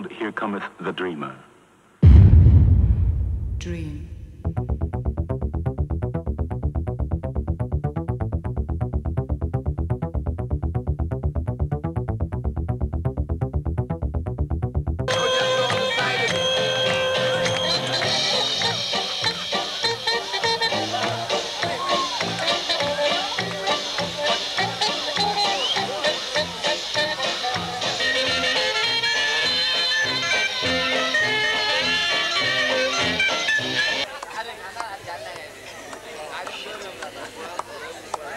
entitled Here Cometh the Dreamer. Dream.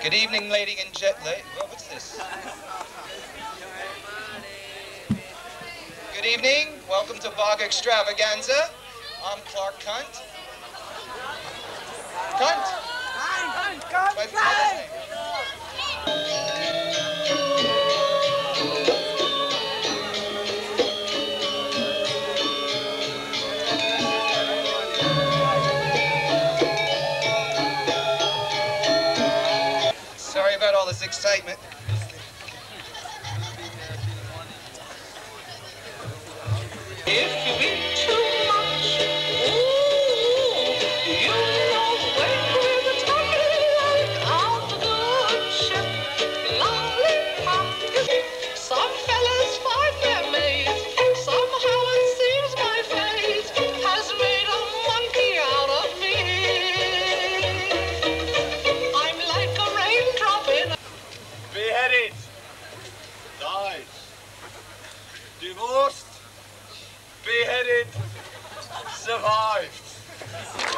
Good evening, lady and gentlemen. Well, what's this? Good evening. Welcome to Bog Extravaganza. I'm Clark Cunt. Cunt. My brother's name. All this excitement. If you Divorced. Beheaded. Survived.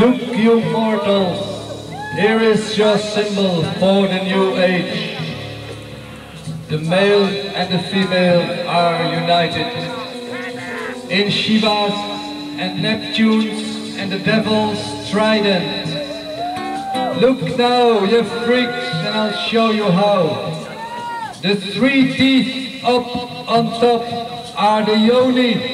Look, you mortals, here is your symbol for the new age. The male and the female are united. In Shiva's and Neptune's and the devil's trident. Look now, you freaks, and I'll show you how. The three teeth up on top are the yoni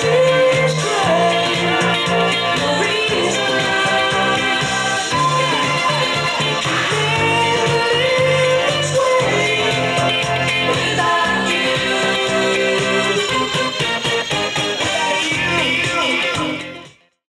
Yeah.